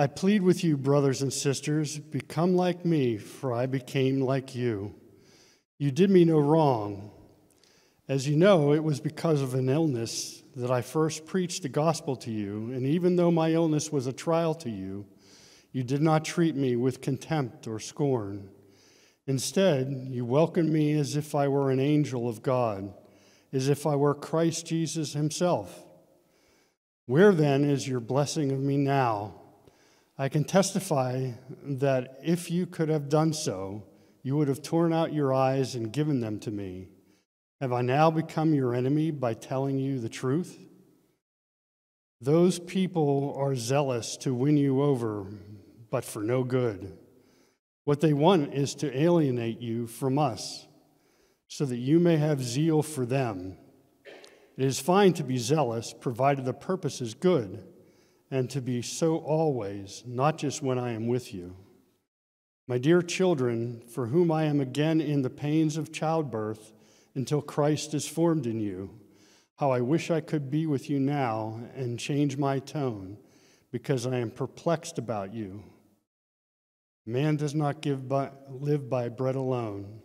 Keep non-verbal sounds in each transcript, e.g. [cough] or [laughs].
I plead with you, brothers and sisters, become like me, for I became like you. You did me no wrong. As you know, it was because of an illness that I first preached the gospel to you, and even though my illness was a trial to you, you did not treat me with contempt or scorn. Instead, you welcomed me as if I were an angel of God, as if I were Christ Jesus himself. Where then is your blessing of me now? I can testify that if you could have done so, you would have torn out your eyes and given them to me. Have I now become your enemy by telling you the truth? Those people are zealous to win you over, but for no good. What they want is to alienate you from us, so that you may have zeal for them. It is fine to be zealous, provided the purpose is good and to be so always, not just when I am with you. My dear children, for whom I am again in the pains of childbirth until Christ is formed in you, how I wish I could be with you now and change my tone, because I am perplexed about you. Man does not give by, live by bread alone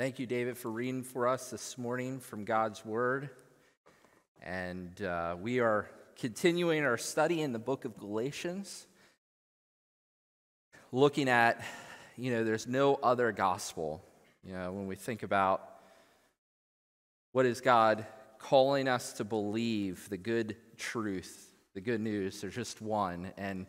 Thank you, David, for reading for us this morning from God's Word. And uh, we are continuing our study in the book of Galatians, looking at, you know, there's no other gospel. You know, when we think about what is God calling us to believe, the good truth, the good news, there's just one. And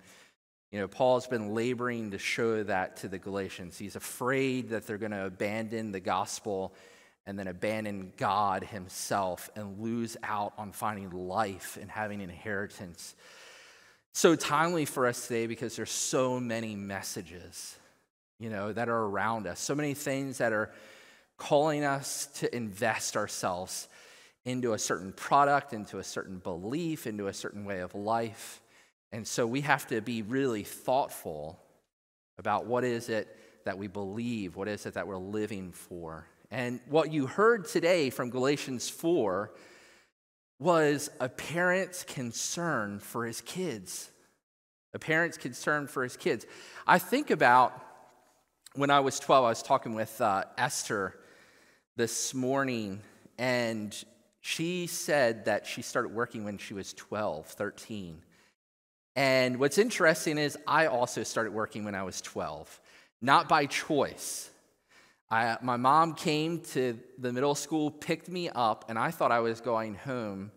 you know, Paul's been laboring to show that to the Galatians. He's afraid that they're going to abandon the gospel and then abandon God himself and lose out on finding life and having inheritance. So timely for us today because there's so many messages, you know, that are around us. So many things that are calling us to invest ourselves into a certain product, into a certain belief, into a certain way of life. And so we have to be really thoughtful about what is it that we believe, what is it that we're living for. And what you heard today from Galatians 4 was a parent's concern for his kids. A parent's concern for his kids. I think about when I was 12, I was talking with uh, Esther this morning, and she said that she started working when she was 12, 13. And what's interesting is I also started working when I was 12, not by choice. I, my mom came to the middle school, picked me up, and I thought I was going home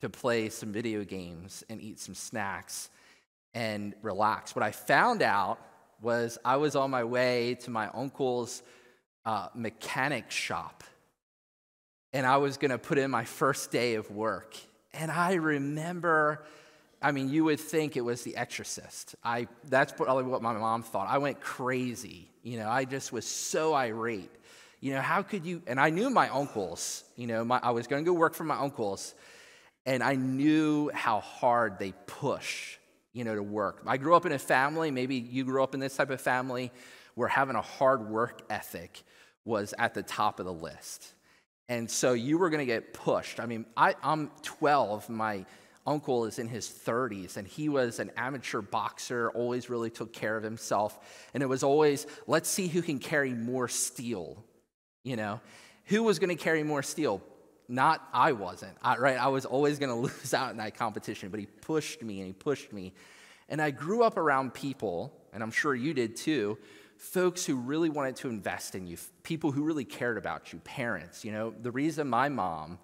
to play some video games and eat some snacks and relax. What I found out was I was on my way to my uncle's uh, mechanic shop, and I was going to put in my first day of work. And I remember I mean, you would think it was The Exorcist. I, that's probably what my mom thought. I went crazy. You know, I just was so irate. You know, how could you? And I knew my uncles. You know, my, I was going to go work for my uncles, and I knew how hard they push, you know, to work. I grew up in a family, maybe you grew up in this type of family, where having a hard work ethic was at the top of the list. And so you were going to get pushed. I mean, I, I'm 12. My uncle is in his 30s and he was an amateur boxer, always really took care of himself. And it was always, let's see who can carry more steel, you know? Who was going to carry more steel? Not I wasn't, I, right? I was always going [laughs] to lose out in that competition, but he pushed me and he pushed me. And I grew up around people, and I'm sure you did too, folks who really wanted to invest in you, people who really cared about you, parents. You know, the reason my mom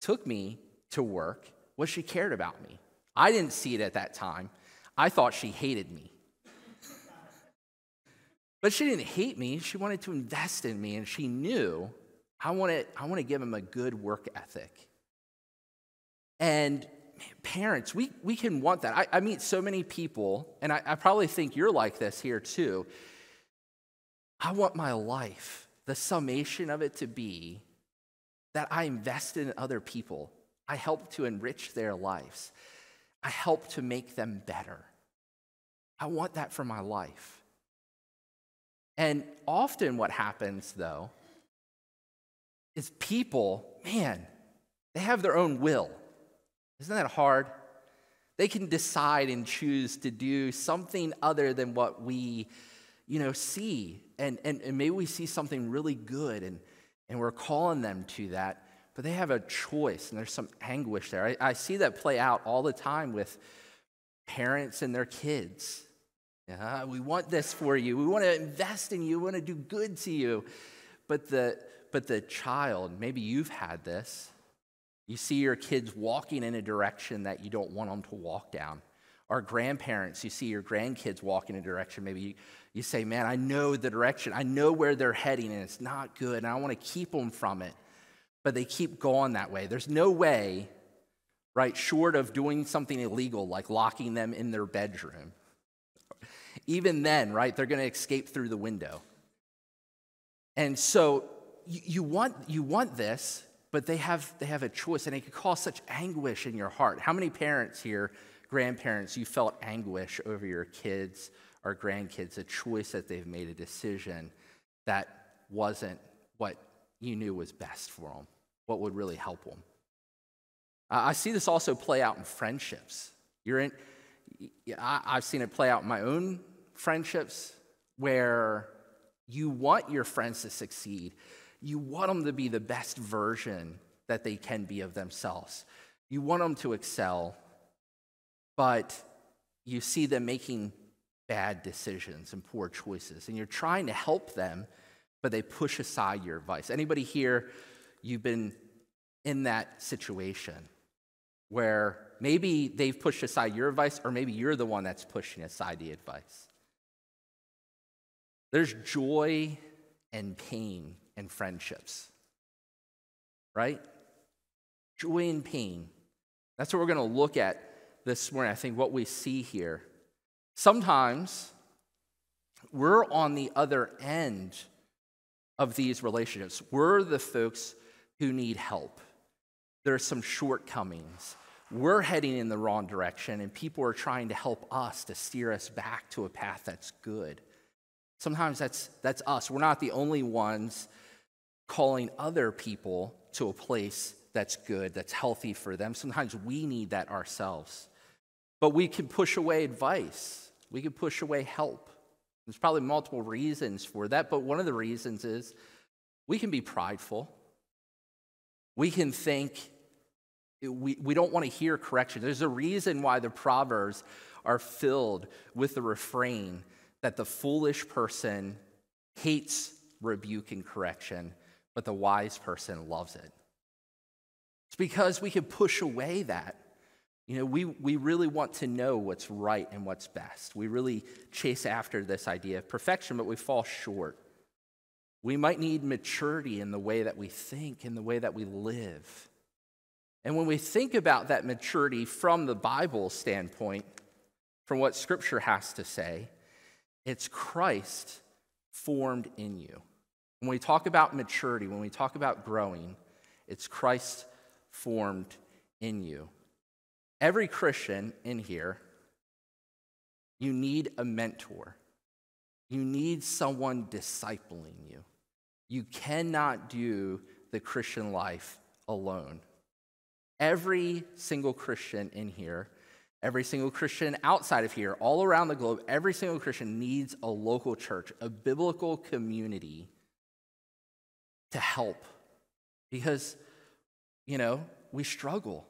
took me to work was she cared about me. I didn't see it at that time. I thought she hated me. but she didn't hate me. She wanted to invest in me, and she knew I want to, I want to give him a good work ethic. And parents, we, we can want that. I, I meet so many people, and I, I probably think you're like this here too. I want my life the summation of it to be that I invest in other people. I help to enrich their lives. I help to make them better. I want that for my life. And often, what happens though is people, man, they have their own will. Isn't that hard? They can decide and choose to do something other than what we, you know, see. And, and, and maybe we see something really good and, and we're calling them to that, but they have a choice and there's some anguish there. I, I see that play out all the time with parents and their kids. Yeah, we want this for you. We want to invest in you. We want to do good to you. But the, but the child, maybe you've had this. You see your kids walking in a direction that you don't want them to walk down. Our grandparents, you see your grandkids walking in a direction. Maybe you, you say, Man, I know the direction. I know where they're heading, and it's not good. And I want to keep them from it. But they keep going that way. There's no way, right, short of doing something illegal like locking them in their bedroom even then, right, they're going to escape through the window. And so you, want, you want this, but they have, they have a choice, and it could cause such anguish in your heart. How many parents here, grandparents, you felt anguish over your kids or grandkids, a choice that they've made, a decision that wasn't what you knew was best for them, what would really help them? Uh, I see this also play out in friendships. You're in, I, I've seen it play out in my own friendships where you want your friends to succeed. You want them to be the best version that they can be of themselves. You want them to excel, but you see them making bad decisions and poor choices, and you're trying to help them, but they push aside your advice. Anybody here, you've been in that situation where maybe they've pushed aside your advice, or maybe you're the one that's pushing aside the advice. There's joy and pain in friendships, right? Joy and pain. That's what we're going to look at this morning. I think what we see here. Sometimes we're on the other end of these relationships. We're the folks who need help. There are some shortcomings. We're heading in the wrong direction, and people are trying to help us to steer us back to a path that's good. Sometimes that's, that's us. We're not the only ones calling other people to a place that's good, that's healthy for them. Sometimes we need that ourselves. But we can push away advice, we can push away help. There's probably multiple reasons for that, but one of the reasons is we can be prideful. We can think we, we don't want to hear correction. There's a reason why the Proverbs are filled with the refrain that the foolish person hates rebuke and correction, but the wise person loves it. It's because we can push away that. You know, we, we really want to know what's right and what's best. We really chase after this idea of perfection, but we fall short. We might need maturity in the way that we think, in the way that we live. And when we think about that maturity from the Bible standpoint, from what Scripture has to say, it's Christ formed in you. When we talk about maturity, when we talk about growing, it's Christ formed in you. Every Christian in here, you need a mentor. You need someone discipling you. You cannot do the Christian life alone. Every single Christian in here Every single Christian outside of here, all around the globe, every single Christian needs a local church, a biblical community to help. Because, you know, we struggle.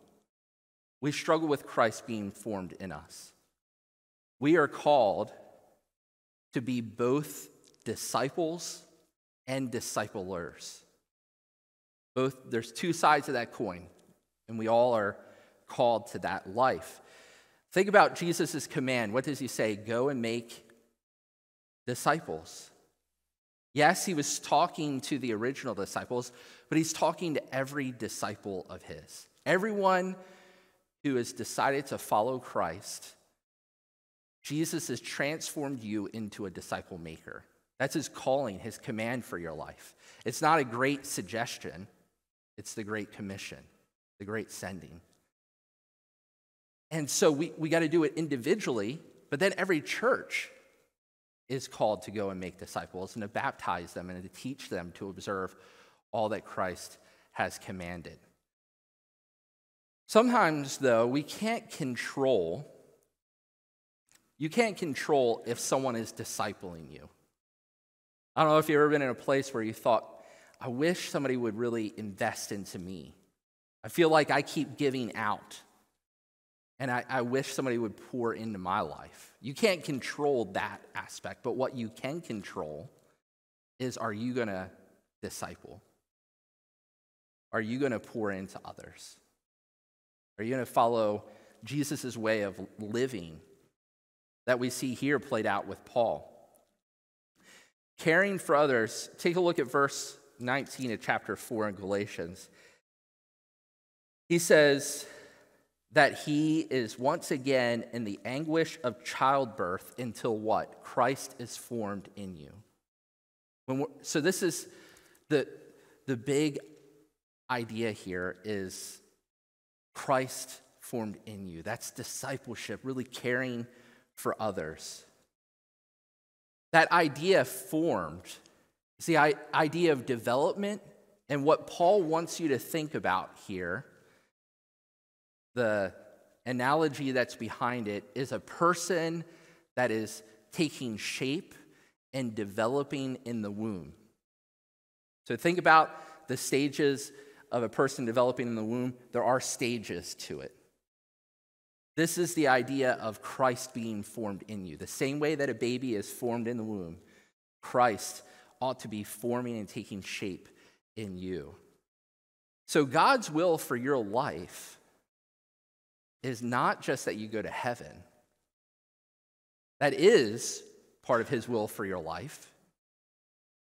We struggle with Christ being formed in us. We are called to be both disciples and disciplers. Both there's two sides of that coin, and we all are called to that life. Think about Jesus' command. What does he say? Go and make disciples. Yes, he was talking to the original disciples, but he's talking to every disciple of his. Everyone who has decided to follow Christ, Jesus has transformed you into a disciple maker. That's his calling, his command for your life. It's not a great suggestion, it's the great commission, the great sending. And so we, we got to do it individually, but then every church is called to go and make disciples and to baptize them and to teach them to observe all that Christ has commanded. Sometimes, though, we can't control, you can't control if someone is discipling you. I don't know if you've ever been in a place where you thought, I wish somebody would really invest into me. I feel like I keep giving out. And I, I, wish somebody would pour into my life. You can't control that aspect, but what you can control is are you going to disciple? Are you going to pour into others? Are you going to follow Jesus' way of living that we see here played out with Paul? Caring for others, take a look at verse 19 of chapter 4 in Galatians. He says that he is once again in the anguish of childbirth until what? Christ is formed in you. so, this is the, the big idea here is Christ formed in you. That's discipleship, really caring for others. That idea formed is the idea of development, and what Paul wants you to think about here, the analogy that's behind it, is a person that is taking shape and developing in the womb. So think about the stages of a person developing in the womb, there are stages to it. This is the idea of Christ being formed in you. The same way that a baby is formed in the womb, Christ ought to be forming and taking shape in you. So, God's will for your life is not just that you go to heaven, that is part of His will for your life.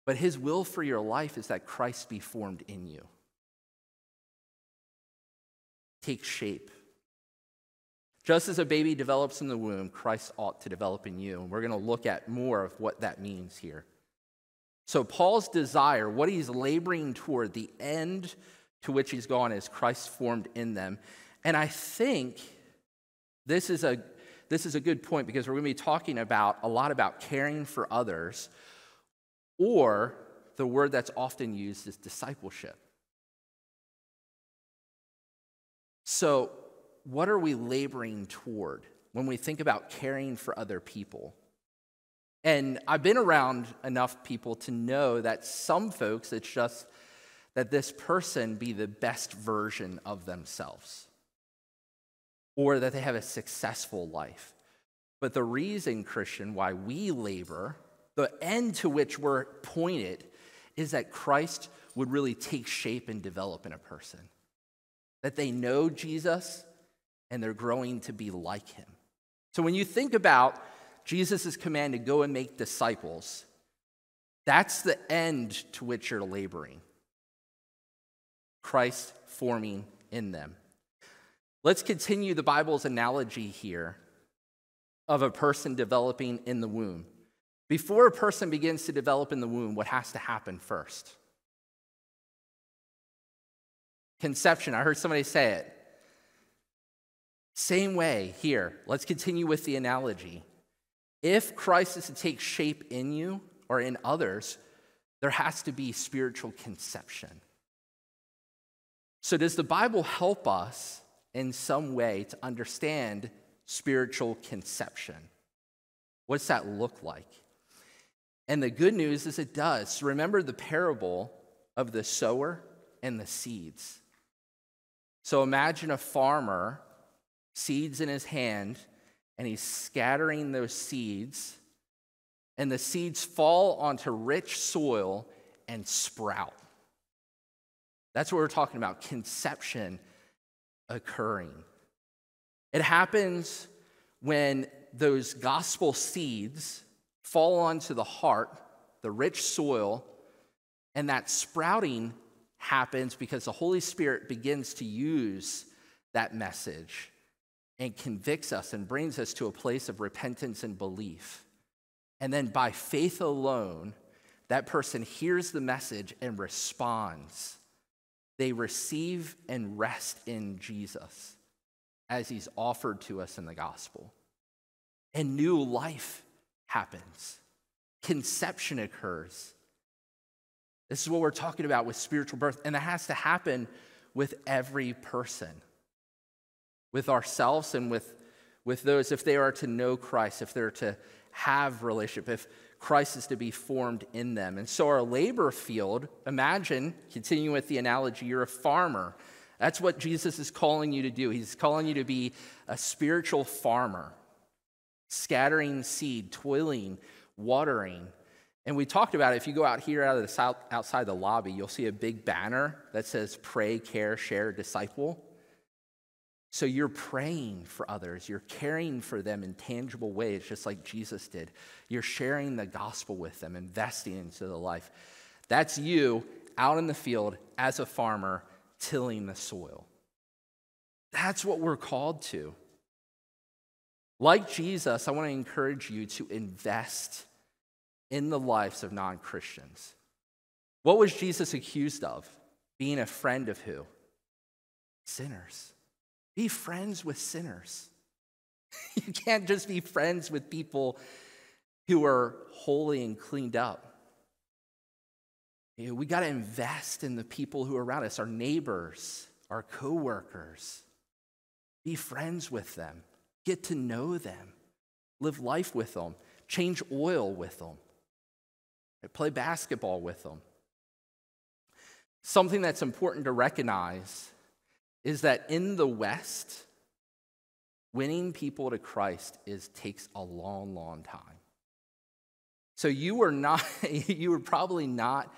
But His will for your life is that Christ be formed in you take shape. Just as a baby develops in the womb, Christ ought to develop in you. And we're going to look at more of what that means here. So, Paul's desire, what he's laboring toward, the end to which he's gone, is Christ formed in them. And I think this is a, this is a good point because we're going to be talking about a lot about caring for others, or the word that's often used is discipleship. So, what are we laboring toward when we think about caring for other people? And I've been around enough people to know that some folks, it's just that this person be the best version of themselves or that they have a successful life. But the reason, Christian, why we labor, the end to which we're pointed, is that Christ would really take shape and develop in a person that they know Jesus and they're growing to be like him. So when you think about Jesus' command to go and make disciples, that's the end to which you're laboring. Christ forming in them. Let's continue the Bible's analogy here of a person developing in the womb. Before a person begins to develop in the womb, what has to happen first? Conception. I heard somebody say it. Same way here. Let's continue with the analogy. If Christ is to take shape in you or in others, there has to be spiritual conception. So, does the Bible help us in some way to understand spiritual conception? What does that look like? And the good news is it does. Remember the parable of the sower and the seeds. So imagine a farmer, seeds in his hand, and he's scattering those seeds, and the seeds fall onto rich soil and sprout. That's what we're talking about conception occurring. It happens when those gospel seeds fall onto the heart, the rich soil, and that sprouting happens because the Holy Spirit begins to use that message and convicts us and brings us to a place of repentance and belief. And then by faith alone, that person hears the message and responds. They receive and rest in Jesus as he's offered to us in the gospel. And new life happens, conception occurs. This is what we're talking about with spiritual birth, and that has to happen with every person, with ourselves and with, with those, if they are to know Christ, if they're to have relationship, if Christ is to be formed in them. And so, our labor field, imagine, continuing with the analogy, you're a farmer. That's what Jesus is calling you to do. He's calling you to be a spiritual farmer, scattering seed, toiling, watering. And we talked about it. If you go out here out of the south, outside the lobby, you'll see a big banner that says pray, care, share, disciple. So you're praying for others, you're caring for them in tangible ways, just like Jesus did. You're sharing the gospel with them, investing into the life. That's you out in the field as a farmer, tilling the soil. That's what we're called to. Like Jesus, I want to encourage you to invest in the lives of non Christians. What was Jesus accused of? Being a friend of who? Sinners. Be friends with sinners. [laughs] you can't just be friends with people who are holy and cleaned up. We got to invest in the people who are around us, our neighbors, our coworkers. Be friends with them. Get to know them. Live life with them. Change oil with them. Play basketball with them. Something that's important to recognize is that in the West, winning people to Christ is takes a long, long time. So you are not, [laughs] you are probably not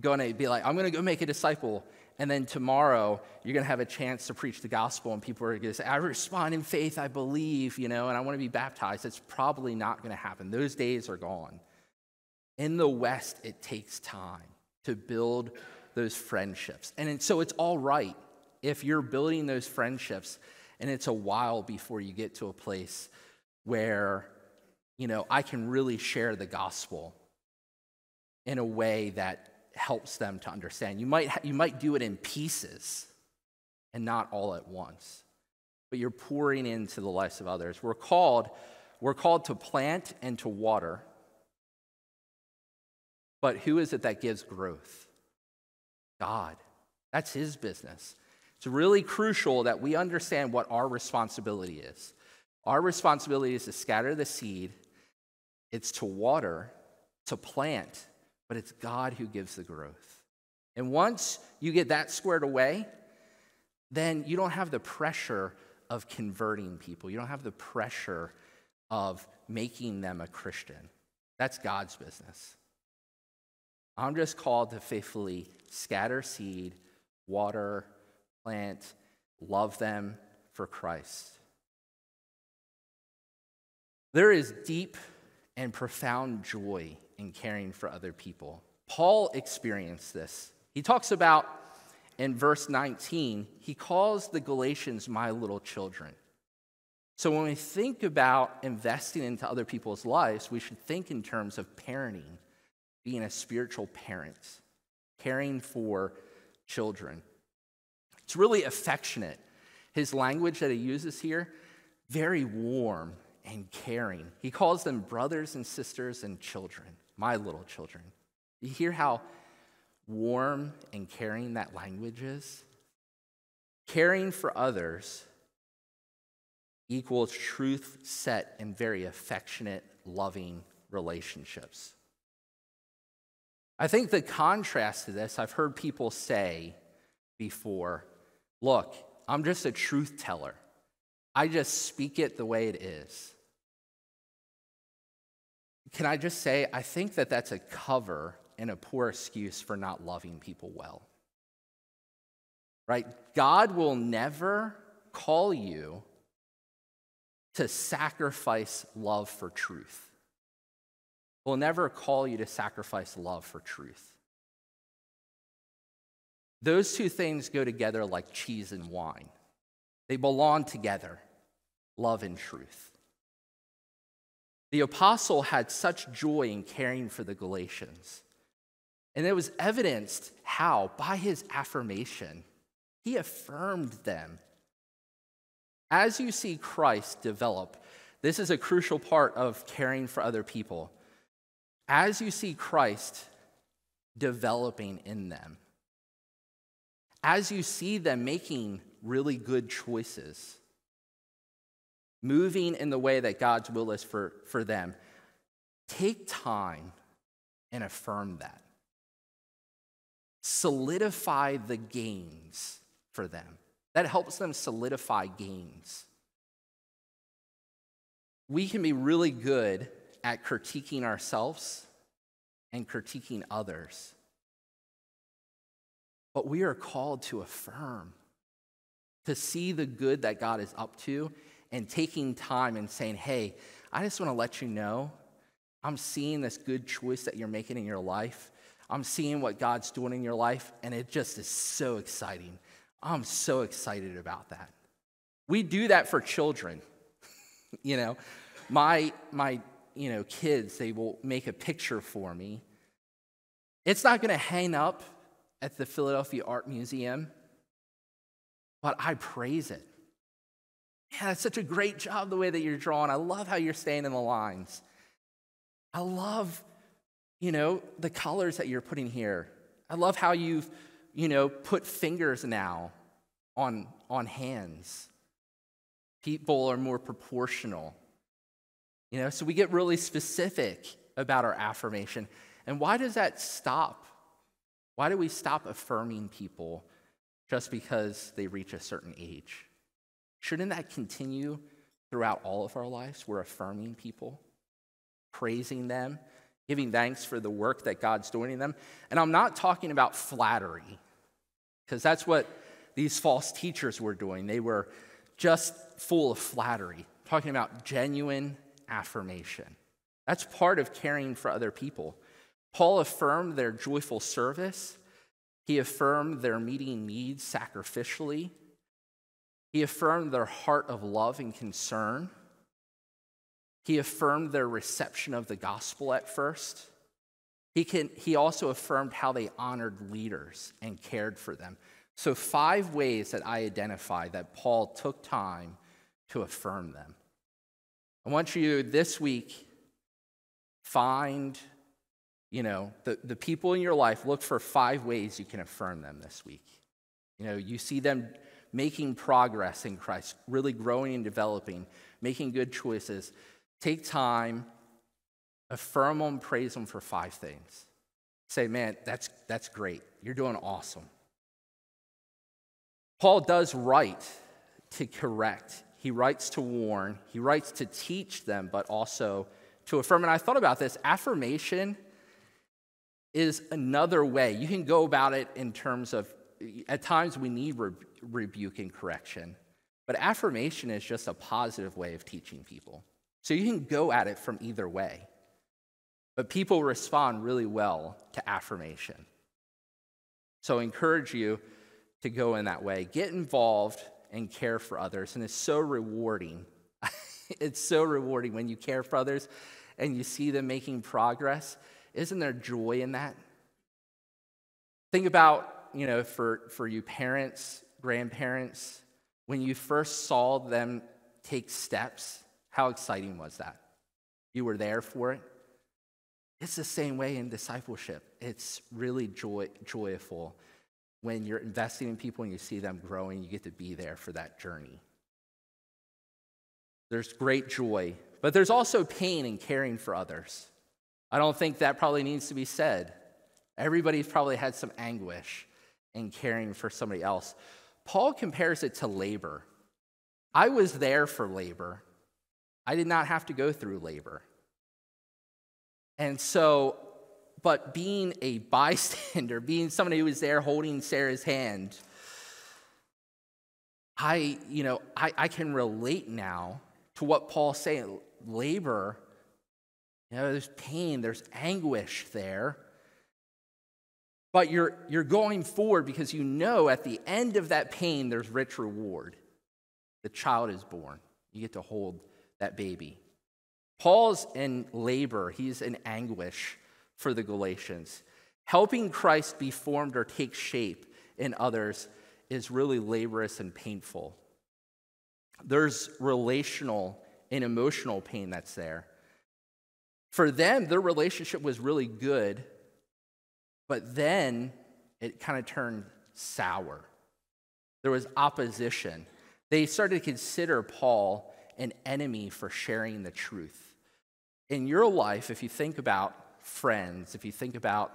gonna be like, I'm gonna go make a disciple, and then tomorrow you're gonna have a chance to preach the gospel, and people are gonna say, I respond in faith, I believe, you know, and I wanna be baptized. It's probably not gonna happen. Those days are gone. In the West, it takes time to build those friendships. And so it's all right if you're building those friendships and it's a while before you get to a place where, you know, I can really share the gospel in a way that helps them to understand. You might, you might do it in pieces and not all at once, but you're pouring into the lives of others. We're called, we're called to plant and to water. But who is it that gives growth? God. That's his business. It's really crucial that we understand what our responsibility is. Our responsibility is to scatter the seed, it's to water, to plant, but it's God who gives the growth. And once you get that squared away, then you don't have the pressure of converting people. You don't have the pressure of making them a Christian. That's God's business. I'm just called to faithfully scatter seed, water, plant, love them for Christ. There is deep and profound joy in caring for other people. Paul experienced this. He talks about in verse 19, he calls the Galatians my little children. So when we think about investing into other people's lives, we should think in terms of parenting, being a spiritual parent, caring for children. It's really affectionate. His language that he uses here, very warm and caring. He calls them brothers and sisters and children, my little children. You hear how warm and caring that language is? Caring for others equals truth set in very affectionate, loving relationships. I think the contrast to this, I've heard people say before Look, I'm just a truth teller. I just speak it the way it is. Can I just say, I think that that's a cover and a poor excuse for not loving people well. Right? God will never call you to sacrifice love for truth. Will never call you to sacrifice love for truth. Those two things go together like cheese and wine, they belong together love and truth. The apostle had such joy in caring for the Galatians And it was evidenced how? By his affirmation. He affirmed them. As you see Christ develop, this is a crucial part of caring for other people. As you see Christ developing in them, as you see them making really good choices, moving in the way that God's will is for, for them, take time and affirm that. Solidify the gains for them. That helps them solidify gains. We can be really good at critiquing ourselves and critiquing others. But we are called to affirm, to see the good that God is up to, and taking time and saying, hey, I just want to let you know I'm seeing this good choice that you're making in your life. I'm seeing what God's doing in your life, and it just is so exciting. I'm so excited about that. We do that for children. [laughs] you know, my, my you know, kids, they will make a picture for me. It's not going to hang up at the Philadelphia Art Museum, but I praise it. Yeah, that's such a great job the way that you're drawing. I love how you're staying in the lines. I love, you know, the colors that you're putting here. I love how you've, you know, put fingers now on, on hands. People are more proportional. You know, so we get really specific about our affirmation. And why does that stop? Why do we stop affirming people just because they reach a certain age? Shouldn't that continue throughout all of our lives? We're affirming people, praising them, giving thanks for the work that God's doing in them. And I'm not talking about flattery, because that's what these false teachers were doing. They were just full of flattery, I'm talking about genuine affirmation. That's part of caring for other people. Paul affirmed their joyful service. He affirmed their meeting needs sacrificially. He affirmed their heart of love and concern. He affirmed their reception of the gospel at first. He, can, he also affirmed how they honored leaders and cared for them. So, five ways that I identify that Paul took time to affirm them. I want you this week find, you know, the, the people in your life, look for five ways you can affirm them this week. You know, you see them making progress in Christ, really growing and developing, making good choices. Take time, affirm them, praise them for five things. Say, man, that's, that's great. You're doing awesome. Paul does write to correct, he writes to warn, he writes to teach them, but also to affirm. And I thought about this affirmation is another way. You can go about it in terms of, at times we need re- rebuke and correction, but affirmation is just a positive way of teaching people. So you can go at it from either way. But people respond really well to affirmation. So I encourage you to go in that way. Get involved and care for others. And it's so rewarding. [laughs] it's so rewarding when you care for others and you see them making progress. Isn't there joy in that? Think about, you know, for, for you parents, grandparents, when you first saw them take steps, how exciting was that? You were there for it. It's the same way in discipleship. It's really joy, joyful when you're investing in people and you see them growing, you get to be there for that journey. There's great joy, but there's also pain in caring for others. I don't think that probably needs to be said. Everybody's probably had some anguish in caring for somebody else. Paul compares it to labor. I was there for labor. I did not have to go through labor. And so but being a bystander, [laughs] being somebody who was there holding Sarah's hand, I, you know, I, I can relate now to what Paul's saying. Labor, you know, there's pain, there's anguish there. But you're, you're going forward because you know at the end of that pain, there's rich reward. The child is born. You get to hold that baby. Paul's in labor, he's in anguish for the Galatians. Helping Christ be formed or take shape in others is really laborious and painful. There's relational and emotional pain that's there. For them, their relationship was really good, but then it kind of turned sour. There was opposition. They started to consider Paul an enemy for sharing the truth. In your life, if you think about friends, if you think about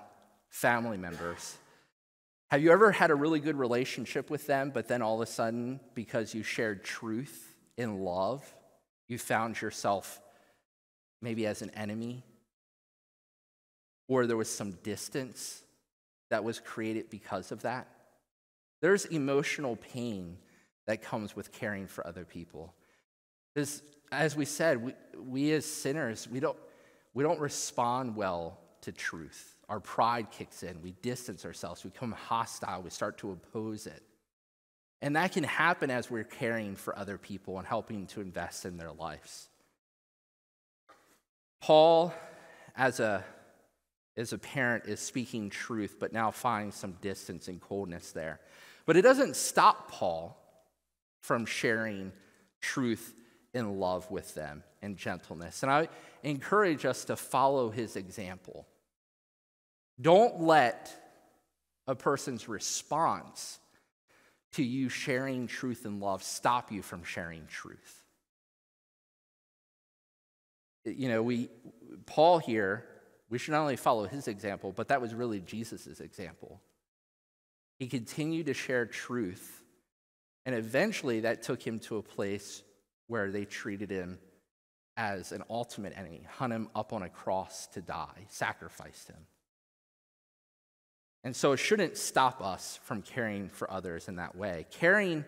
family members, have you ever had a really good relationship with them, but then all of a sudden, because you shared truth in love, you found yourself maybe as an enemy? Or there was some distance that was created because of that? There's emotional pain that comes with caring for other people. Because, as we said, we, we as sinners, we don't, we don't respond well to truth. Our pride kicks in. We distance ourselves. We become hostile. We start to oppose it. And that can happen as we're caring for other people and helping to invest in their lives. Paul, as a, as a parent, is speaking truth, but now finds some distance and coldness there. But it doesn't stop Paul from sharing truth in love with them and gentleness. And I encourage us to follow his example. Don't let a person's response to you sharing truth and love stop you from sharing truth. You know, we Paul here, we should not only follow his example, but that was really Jesus' example. He continued to share truth. And eventually that took him to a place where they treated him as an ultimate enemy, hung him up on a cross to die, sacrificed him. And so it shouldn't stop us from caring for others in that way. Caring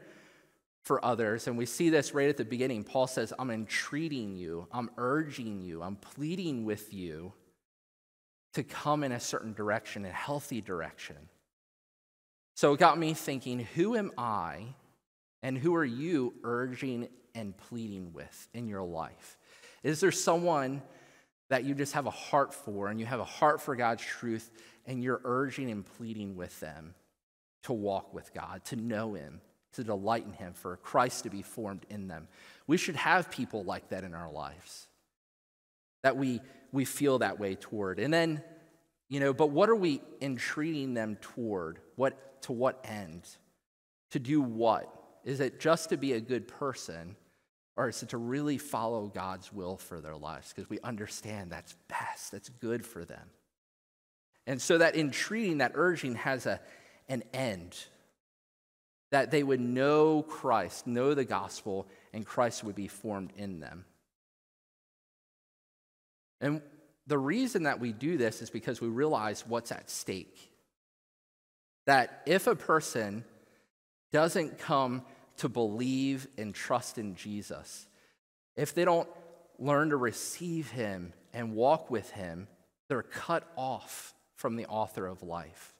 for others, and we see this right at the beginning. Paul says, I'm entreating you, I'm urging you, I'm pleading with you to come in a certain direction, a healthy direction. So it got me thinking who am I and who are you urging and pleading with in your life? Is there someone that you just have a heart for and you have a heart for God's truth and you're urging and pleading with them to walk with God, to know Him, to delight in Him, for Christ to be formed in them? We should have people like that in our lives that we, we feel that way toward. And then, you know, but what are we entreating them toward? What to what end? To do what? Is it just to be a good person? Or is it to really follow God's will for their lives? Because we understand that's best, that's good for them. And so that entreating, that urging has a, an end. That they would know Christ, know the gospel, and Christ would be formed in them. And the reason that we do this is because we realize what's at stake that if a person doesn't come to believe and trust in Jesus, if they don't learn to receive him and walk with him, they're cut off from the author of life.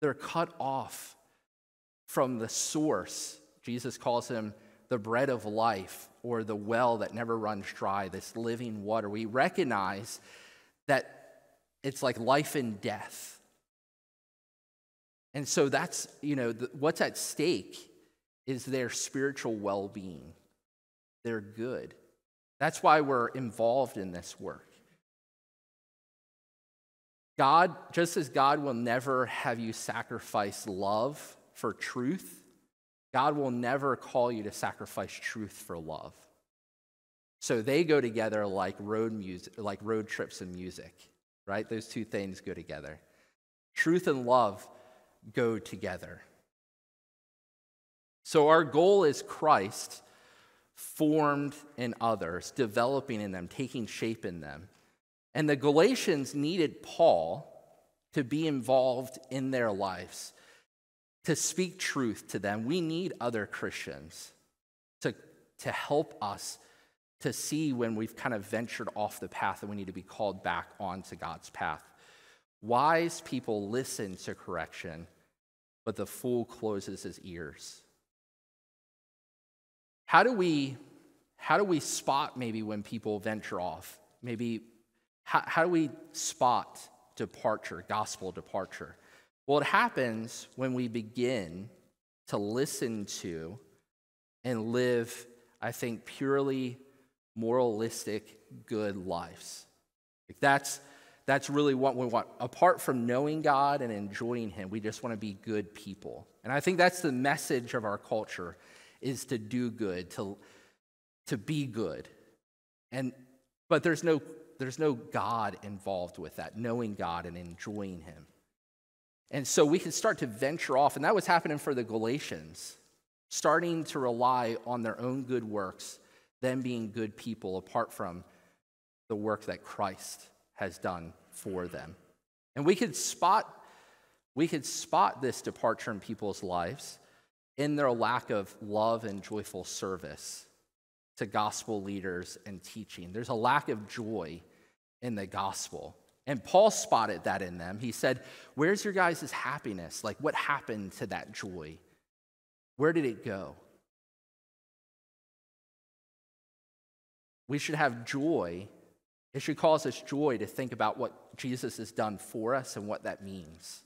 They're cut off from the source. Jesus calls him the bread of life or the well that never runs dry, this living water. We recognize that it's like life and death. And so that's, you know, the, what's at stake is their spiritual well being, their good. That's why we're involved in this work. God, just as God will never have you sacrifice love for truth, God will never call you to sacrifice truth for love. So they go together like road music, like road trips and music, right? Those two things go together. Truth and love go together. So, our goal is Christ formed in others, developing in them, taking shape in them. And the Galatians needed Paul to be involved in their lives, to speak truth to them. We need other Christians to, to help us to see when we've kind of ventured off the path and we need to be called back onto God's path. Wise people listen to correction, but the fool closes his ears. How do we how do we spot maybe when people venture off? Maybe how, how do we spot departure, gospel departure? Well, it happens when we begin to listen to and live, I think, purely moralistic, good lives. Like that's, that's really what we want. Apart from knowing God and enjoying Him, we just want to be good people. And I think that's the message of our culture is to do good, to, to be good. And, but there's no, there's no God involved with that, knowing God and enjoying Him. And so we can start to venture off, and that was happening for the Galatians, starting to rely on their own good works, them being good people apart from the work that Christ has done for them. And we could spot we could spot this departure in people's lives in their lack of love and joyful service to gospel leaders and teaching. There's a lack of joy in the gospel. And Paul spotted that in them. He said, Where's your guys' happiness? Like, what happened to that joy? Where did it go? We should have joy it should cause us joy to think about what Jesus has done for us and what that means.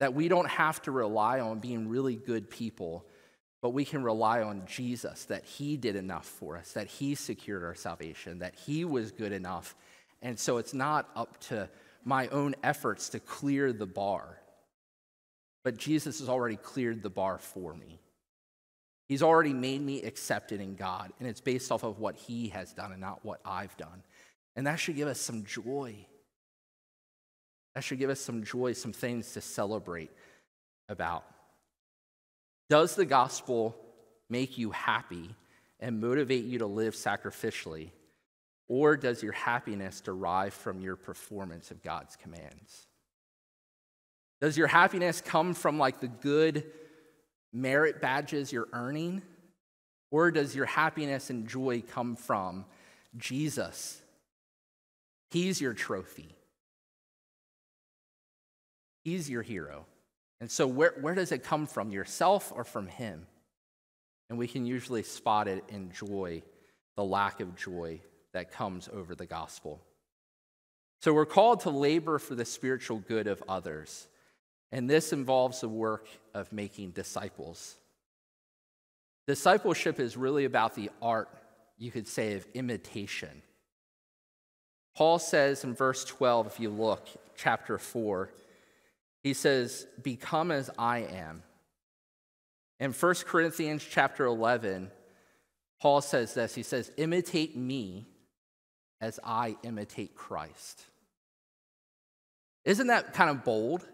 That we don't have to rely on being really good people, but we can rely on Jesus, that He did enough for us, that He secured our salvation, that He was good enough. And so it's not up to my own efforts to clear the bar, but Jesus has already cleared the bar for me. He's already made me accepted in God, and it's based off of what He has done and not what I've done. And that should give us some joy. That should give us some joy, some things to celebrate about. Does the gospel make you happy and motivate you to live sacrificially? Or does your happiness derive from your performance of God's commands? Does your happiness come from like the good merit badges you're earning? Or does your happiness and joy come from Jesus He's your trophy. He's your hero. And so, where, where does it come from, yourself or from Him? And we can usually spot it in joy, the lack of joy that comes over the gospel. So, we're called to labor for the spiritual good of others. And this involves the work of making disciples. Discipleship is really about the art, you could say, of imitation. Paul says in verse 12, if you look, chapter 4, he says, Become as I am. In 1 Corinthians chapter 11, Paul says this He says, Imitate me as I imitate Christ. Isn't that kind of bold?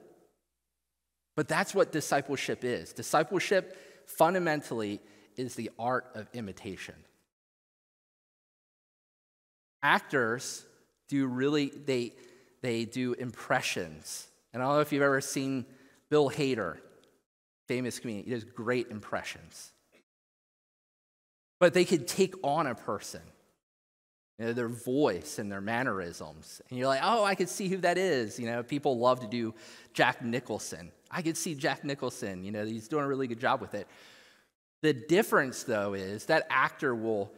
But that's what discipleship is. Discipleship fundamentally is the art of imitation. Actors do really, they, they do impressions. And I don't know if you've ever seen Bill Hader, famous comedian, he does great impressions. But they could take on a person, you know, their voice and their mannerisms. And you're like, oh, I could see who that is. You know, people love to do Jack Nicholson. I could see Jack Nicholson, you know, he's doing a really good job with it. The difference, though, is that actor will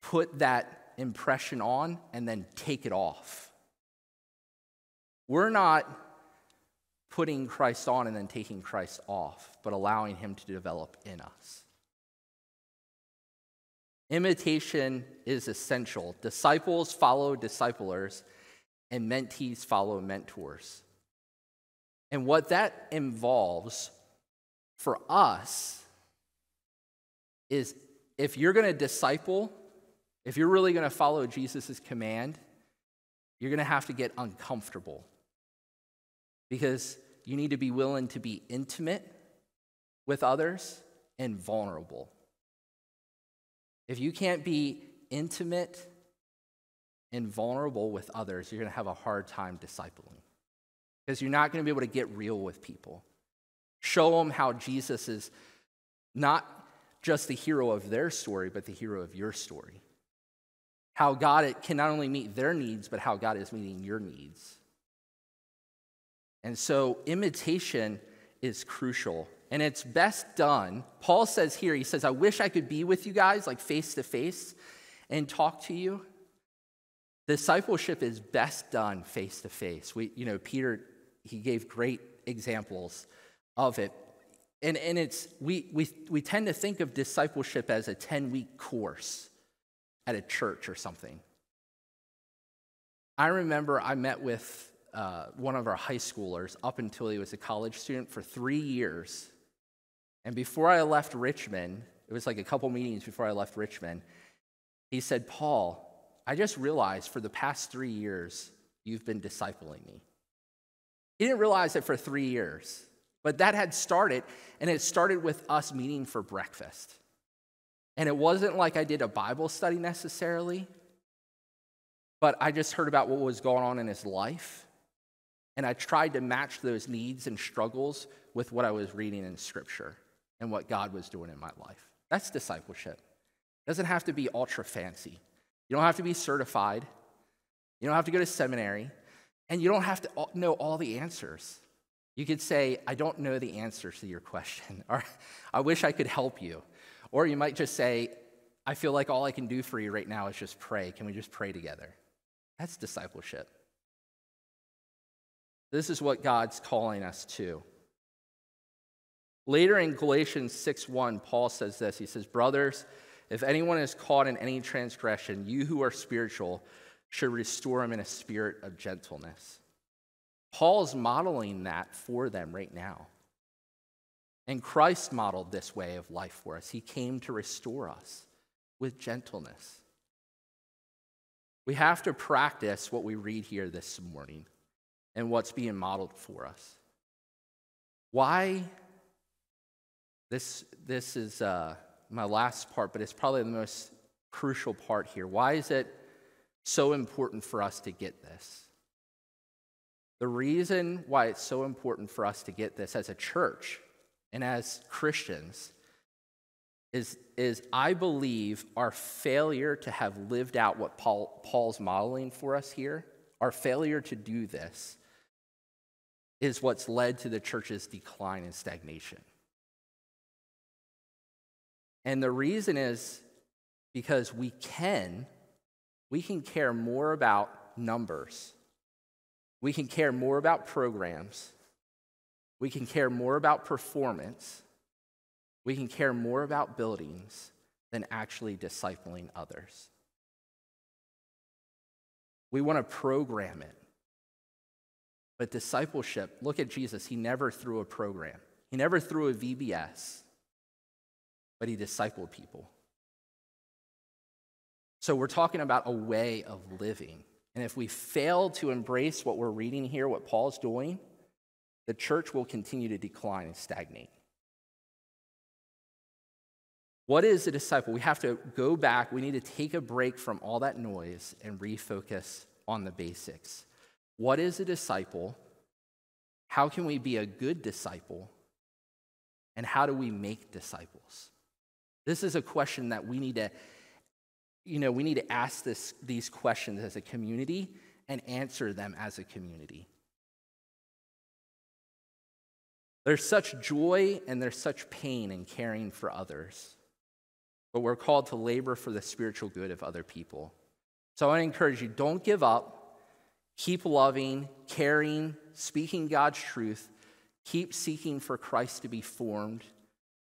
put that impression on and then take it off. We're not putting Christ on and then taking Christ off, but allowing him to develop in us. Imitation is essential. Disciples follow disciplers, and mentees follow mentors. And what that involves for us is if you're going to disciple, if you're really going to follow Jesus' command, you're going to have to get uncomfortable because you need to be willing to be intimate with others and vulnerable. If you can't be intimate and vulnerable with others, you're going to have a hard time discipling because you're not going to be able to get real with people. Show them how Jesus is not just the hero of their story, but the hero of your story how God can not only meet their needs, but how God is meeting your needs. And so imitation is crucial. And it's best done. Paul says here, he says, I wish I could be with you guys, like face to face, and talk to you. Discipleship is best done face to face. We, you know, Peter, he gave great examples of it. And, and it's, we, we, we tend to think of discipleship as a 10 week course at a church or something. I remember I met with uh, one of our high schoolers up until he was a college student for three years. And before I left Richmond, it was like a couple meetings before I left Richmond, he said, Paul, I just realized for the past three years, you've been discipling me. He didn't realize it for three years, but that had started, and it started with us meeting for breakfast. And it wasn't like I did a Bible study necessarily, but I just heard about what was going on in his life. And I tried to match those needs and struggles with what I was reading in Scripture and what God was doing in my life. That's discipleship. It doesn't have to be ultra fancy. You don't have to be certified. You don't have to go to seminary. And you don't have to know all the answers. You could say, I don't know the answers to your question, [laughs] or I wish I could help you. Or you might just say, I feel like all I can do for you right now is just pray. Can we just pray together? That's discipleship. This is what God's calling us to. Later in Galatians 6:1, Paul says this. He says, Brothers, if anyone is caught in any transgression, you who are spiritual should restore him in a spirit of gentleness. Paul's modeling that for them right now. And Christ modeled this way of life for us. He came to restore us with gentleness. We have to practice what we read here this morning and what's being modeled for us. Why? This, this is uh, my last part, but it's probably the most crucial part here. Why is it so important for us to get this? The reason why it's so important for us to get this as a church and as Christians is, is I believe our failure to have lived out what Paul, Paul's modeling for us here, our failure to do this, is what's led to the church's decline and stagnation. And the reason is because we can, we can care more about numbers. We can care more about programs. We can care more about performance. We can care more about buildings than actually discipling others. We want to program it. But discipleship, look at Jesus. He never threw a program, he never threw a VBS but he discipled people. So we're talking about a way of living. And if we fail to embrace what we're reading here, what Paul's doing, the church will continue to decline and stagnate. What is a disciple? We have to go back. We need to take a break from all that noise and refocus on the basics. What is a disciple? How can we be a good disciple? And how do we make disciples? This is a question that we need to, you know, we need to ask this, these questions as a community and answer them as a community. There's such joy and there's such pain in caring for others, but we're called to labor for the spiritual good of other people. So I encourage you don't give up, keep loving, caring, speaking God's truth, keep seeking for Christ to be formed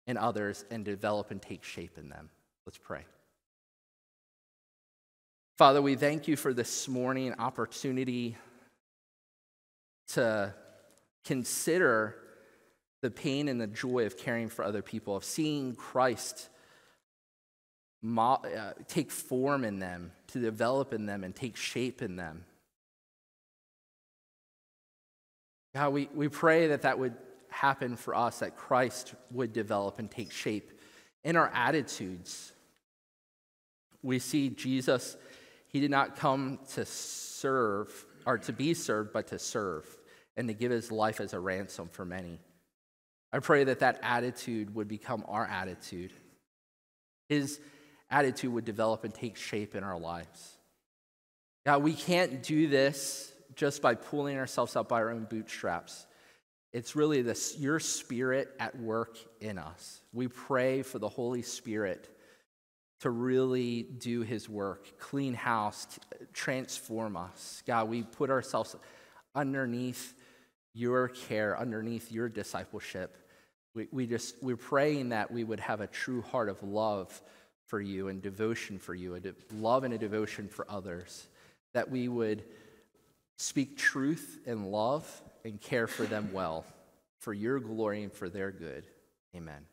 in others and develop and take shape in them. Let's pray. Father, we thank you for this morning opportunity to consider the pain and the joy of caring for other people, of seeing Christ uh, take form in them, to develop in them, and take shape in them. God, we, we pray that that would happen for us, that Christ would develop and take shape in our attitudes. We see Jesus, he did not come to serve or to be served, but to serve and to give his life as a ransom for many. I pray that that attitude would become our attitude. His attitude would develop and take shape in our lives. God, we can't do this just by pulling ourselves up by our own bootstraps. It's really this, your spirit at work in us. We pray for the Holy Spirit to really do his work, clean house, transform us. God, we put ourselves underneath your care, underneath your discipleship. We, we just, we're praying that we would have a true heart of love for you and devotion for you, a de- love and a devotion for others, that we would speak truth and love and care for them well, for your glory and for their good. Amen.